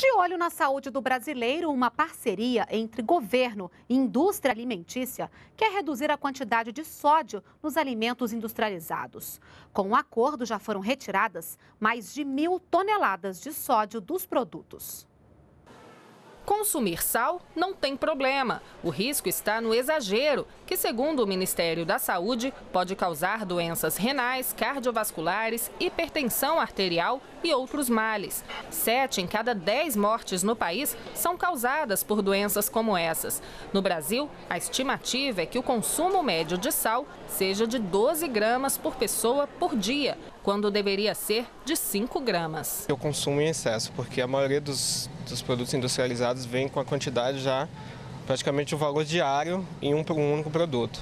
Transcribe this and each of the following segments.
De olho na saúde do brasileiro, uma parceria entre governo e indústria alimentícia quer reduzir a quantidade de sódio nos alimentos industrializados. Com o acordo, já foram retiradas mais de mil toneladas de sódio dos produtos. Consumir sal não tem problema. O risco está no exagero, que, segundo o Ministério da Saúde, pode causar doenças renais, cardiovasculares, hipertensão arterial e outros males. Sete em cada dez mortes no país são causadas por doenças como essas. No Brasil, a estimativa é que o consumo médio de sal seja de 12 gramas por pessoa por dia, quando deveria ser de 5 gramas. Eu consumo em excesso, porque a maioria dos, dos produtos industrializados vem com a quantidade já praticamente o valor diário em um, um único produto.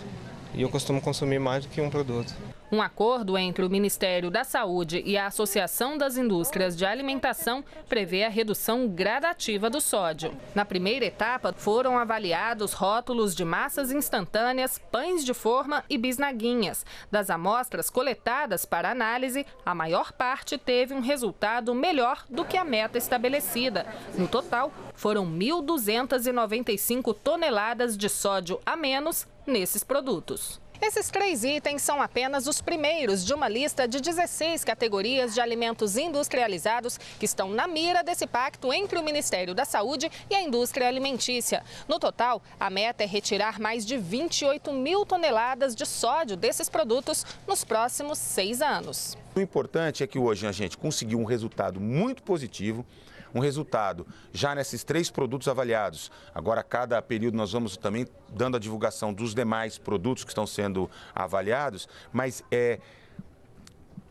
E eu costumo consumir mais do que um produto. Um acordo entre o Ministério da Saúde e a Associação das Indústrias de Alimentação prevê a redução gradativa do sódio. Na primeira etapa, foram avaliados rótulos de massas instantâneas, pães de forma e bisnaguinhas. Das amostras coletadas para análise, a maior parte teve um resultado melhor do que a meta estabelecida. No total, foram 1.295 toneladas de sódio a menos nesses produtos. Esses três itens são apenas os primeiros de uma lista de 16 categorias de alimentos industrializados que estão na mira desse pacto entre o Ministério da Saúde e a indústria alimentícia. No total, a meta é retirar mais de 28 mil toneladas de sódio desses produtos nos próximos seis anos. O importante é que hoje a gente conseguiu um resultado muito positivo um resultado já nesses três produtos avaliados. Agora, a cada período, nós vamos também dando a divulgação dos demais produtos que estão sendo avaliados, mas é.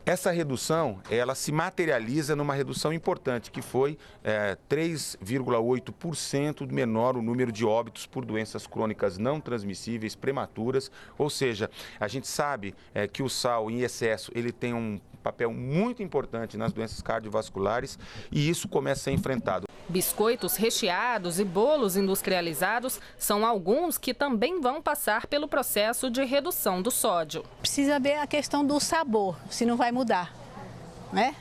Essa redução, ela se materializa numa redução importante, que foi é, 3,8% menor o número de óbitos por doenças crônicas não transmissíveis prematuras. Ou seja, a gente sabe é, que o sal em excesso ele tem um papel muito importante nas doenças cardiovasculares e isso começa a ser enfrentado. Biscoitos recheados e bolos industrializados são alguns que também vão passar pelo processo de redução do sódio. Precisa ver a questão do sabor, se não vai mudar, né?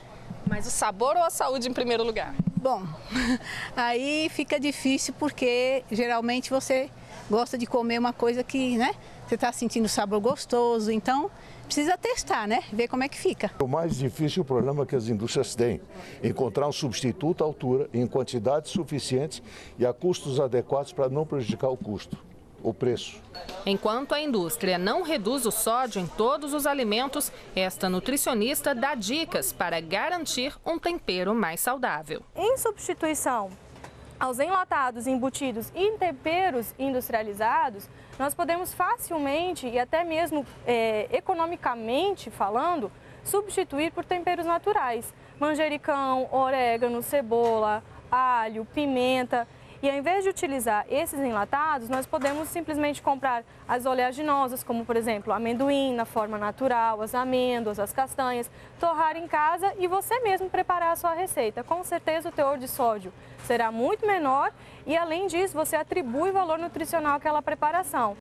Mas o sabor ou a saúde em primeiro lugar? Bom, aí fica difícil porque geralmente você gosta de comer uma coisa que, né? Você está sentindo sabor gostoso, então precisa testar, né? Ver como é que fica. O mais difícil é problema que as indústrias têm, encontrar um substituto à altura em quantidades suficientes e a custos adequados para não prejudicar o custo o preço. Enquanto a indústria não reduz o sódio em todos os alimentos, esta nutricionista dá dicas para garantir um tempero mais saudável. Em substituição aos enlatados, embutidos e temperos industrializados, nós podemos facilmente e até mesmo é, economicamente falando, substituir por temperos naturais. Manjericão, orégano, cebola, alho, pimenta. E ao invés de utilizar esses enlatados, nós podemos simplesmente comprar as oleaginosas, como por exemplo amendoim na forma natural, as amêndoas, as castanhas, torrar em casa e você mesmo preparar a sua receita. Com certeza o teor de sódio será muito menor e além disso você atribui valor nutricional àquela preparação.